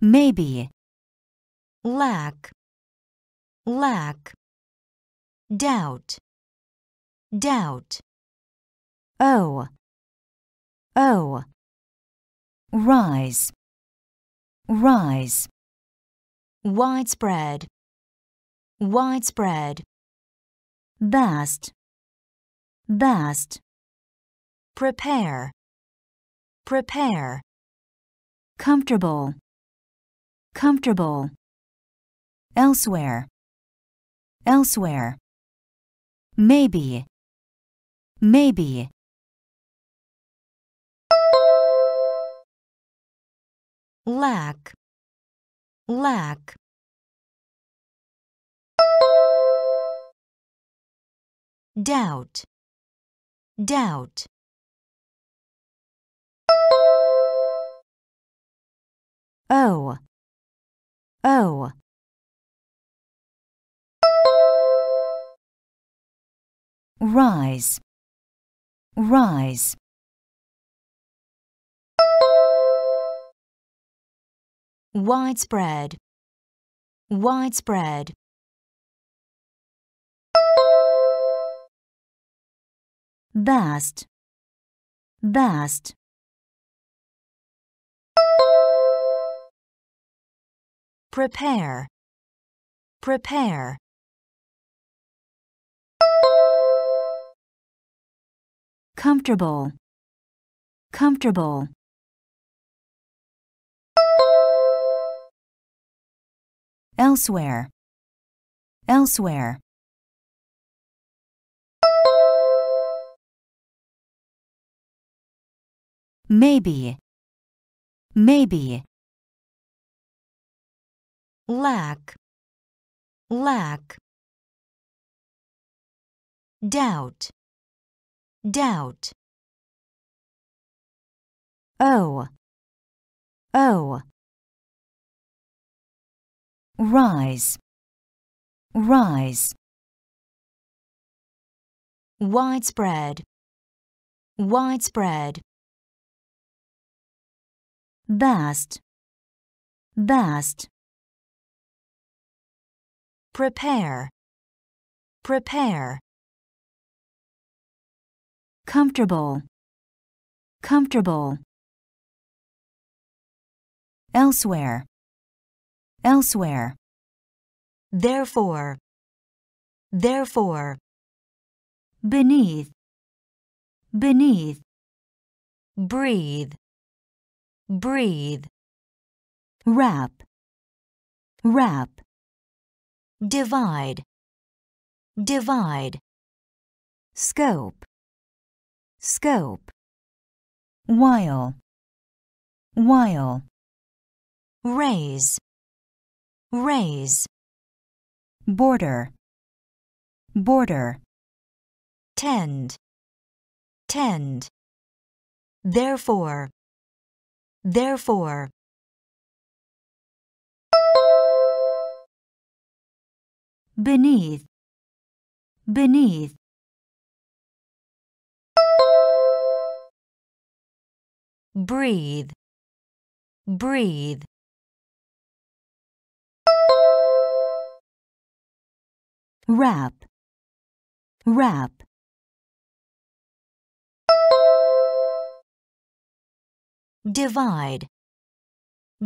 maybe, lack, lack, doubt, doubt, oh, oh, rise, rise, widespread, widespread, vast, vast, prepare, prepare, comfortable, comfortable, elsewhere, elsewhere, maybe, maybe, lack, lack, doubt, doubt, oh, oh, rise, rise, widespread, widespread, vast, vast, prepare, prepare, comfortable, comfortable, elsewhere, elsewhere, maybe, maybe, lack, lack, doubt, doubt, oh, oh, rise, rise, widespread, widespread, vast, vast, prepare, prepare, comfortable, comfortable, elsewhere, elsewhere, therefore, therefore, beneath, beneath, breathe, breathe, wrap, wrap, divide, divide, scope, scope, while, while, raise, raise, border, border, tend, tend, therefore, therefore, beneath, beneath, breathe, breathe, wrap, wrap, divide,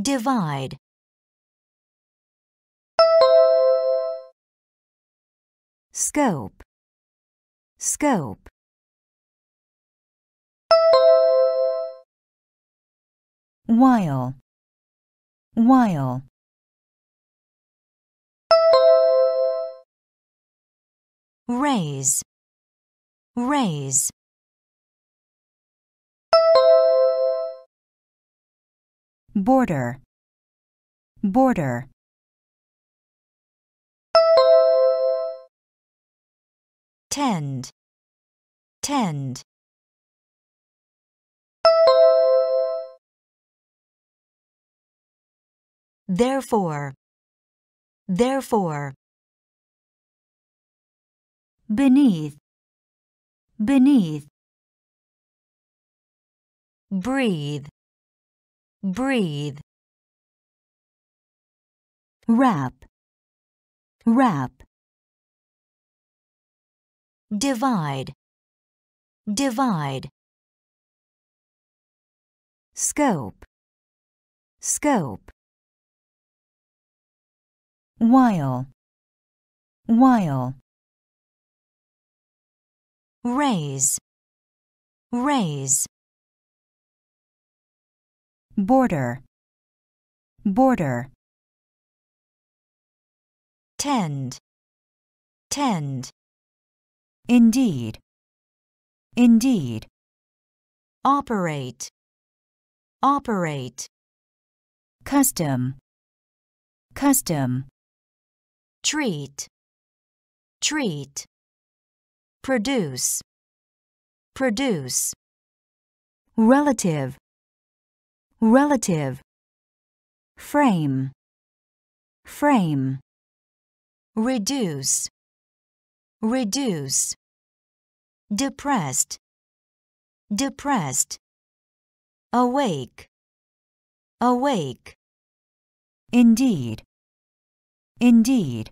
divide, scope, scope, while, while, raise, raise, border, border, tend, tend, therefore, therefore, beneath, beneath, breathe, breathe, wrap, wrap, divide, divide, scope, scope, while, while, raise, raise, border, border, tend, tend, indeed, indeed, operate, operate, custom, custom, treat, treat, produce, produce, relative, relative, frame, frame, reduce, reduce, depressed, depressed, awake, awake, indeed, indeed,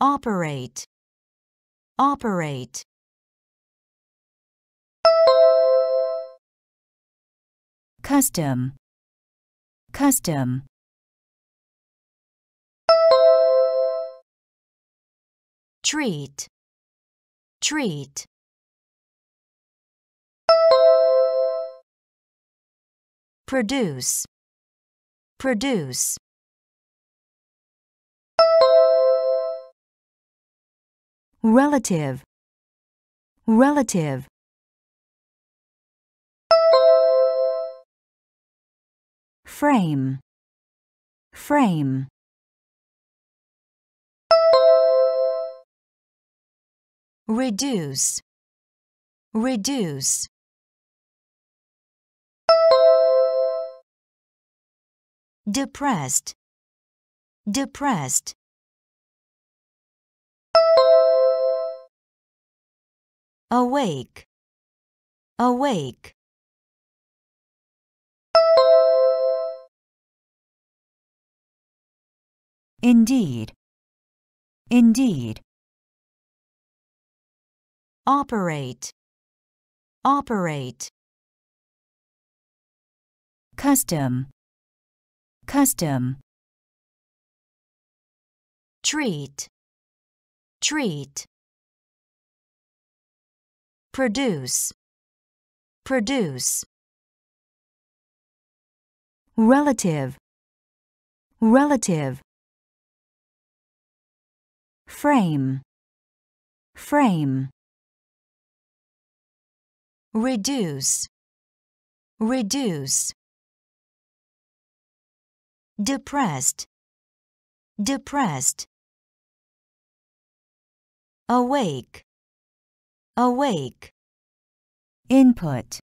operate, operate, custom, custom, treat, treat, produce, produce, relative, relative, frame, frame, reduce, reduce, depressed, depressed, awake, awake, indeed, indeed, operate, operate, custom, custom, treat, treat, produce, produce, relative, relative, frame, frame, reduce, reduce, depressed, depressed, awake, awake, input,